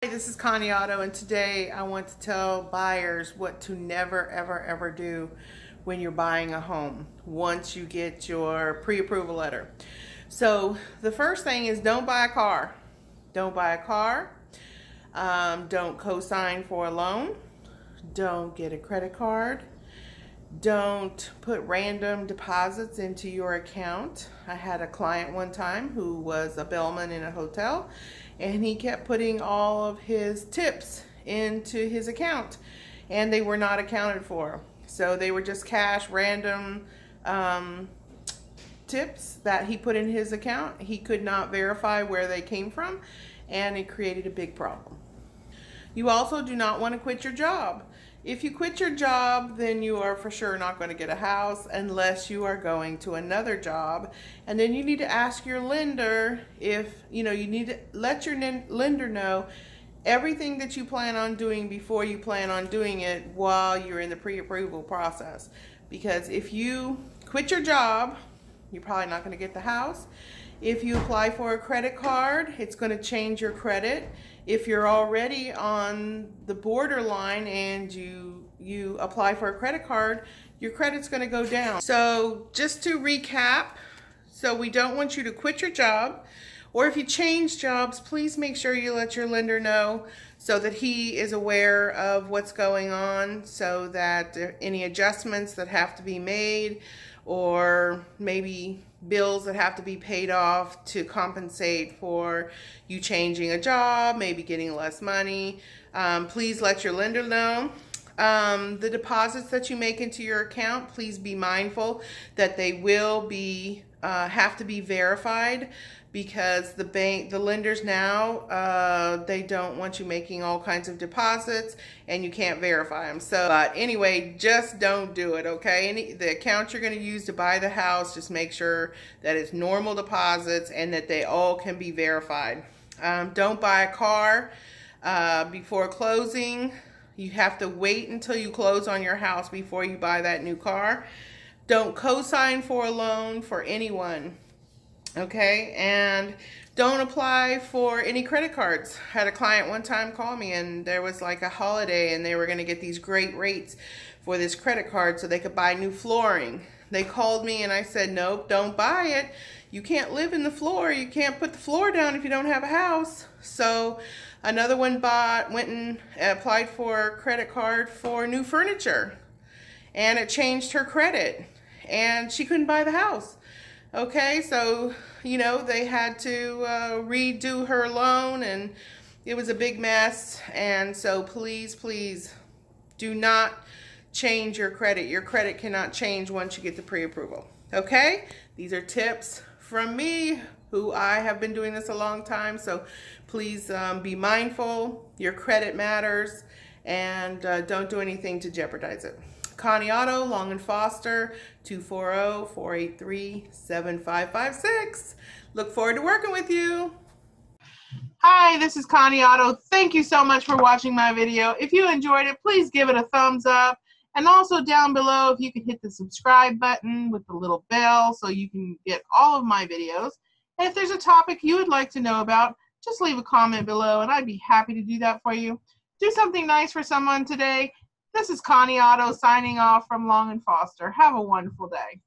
Hey, this is Coni Otto, and today I want to tell buyers what to never, ever, ever do when you're buying a home once you get your pre-approval letter. So the first thing is don't buy a car. Don't buy a car. Um, don't co-sign for a loan. Don't get a credit card. Don't put random deposits into your account. I had a client one time who was a bellman in a hotel and he kept putting all of his tips into his account and they were not accounted for. So they were just cash random um, tips that he put in his account. He could not verify where they came from and it created a big problem. You also do not want to quit your job. If you quit your job, then you are for sure not going to get a house unless you are going to another job. And then you need to ask your lender if, you know, you need to let your lender know everything that you plan on doing before you plan on doing it while you're in the pre-approval process. Because if you quit your job, you're probably not going to get the house. If you apply for a credit card, it's going to change your credit. If you're already on the borderline and you you apply for a credit card, your credit's going to go down. So just to recap, so we don't want you to quit your job or if you change jobs, please make sure you let your lender know so that he is aware of what's going on so that any adjustments that have to be made or maybe bills that have to be paid off to compensate for you changing a job, maybe getting less money. Um, please let your lender know. Um, the deposits that you make into your account, please be mindful that they will be uh, have to be verified because the bank, the lenders now, uh, they don't want you making all kinds of deposits and you can't verify them. So, but anyway, just don't do it, okay? Any, the account you're going to use to buy the house, just make sure that it's normal deposits and that they all can be verified. Um, don't buy a car uh, before closing. You have to wait until you close on your house before you buy that new car. Don't co-sign for a loan for anyone okay and don't apply for any credit cards. I had a client one time call me and there was like a holiday and they were going to get these great rates for this credit card so they could buy new flooring. They called me and I said nope don't buy it. You can't live in the floor. You can't put the floor down if you don't have a house. So another one bought went and applied for a credit card for new furniture and it changed her credit and she couldn't buy the house Okay, so, you know, they had to uh, redo her loan and it was a big mess. And so please, please do not change your credit. Your credit cannot change once you get the pre-approval. Okay, these are tips from me who I have been doing this a long time. So please um, be mindful. Your credit matters and uh, don't do anything to jeopardize it. Coni Otto, Long and Foster, 240-483-7556. Look forward to working with you. Hi, this is Coni Otto. Thank you so much for watching my video. If you enjoyed it, please give it a thumbs up. And also down below, if you could hit the subscribe button with the little bell so you can get all of my videos. And if there's a topic you would like to know about, just leave a comment below and I'd be happy to do that for you. Do something nice for someone today this is Coni Otto signing off from Long and Foster. Have a wonderful day.